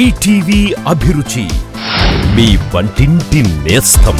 ETV అభిరుచి మీ వంటింటి నేస్తం.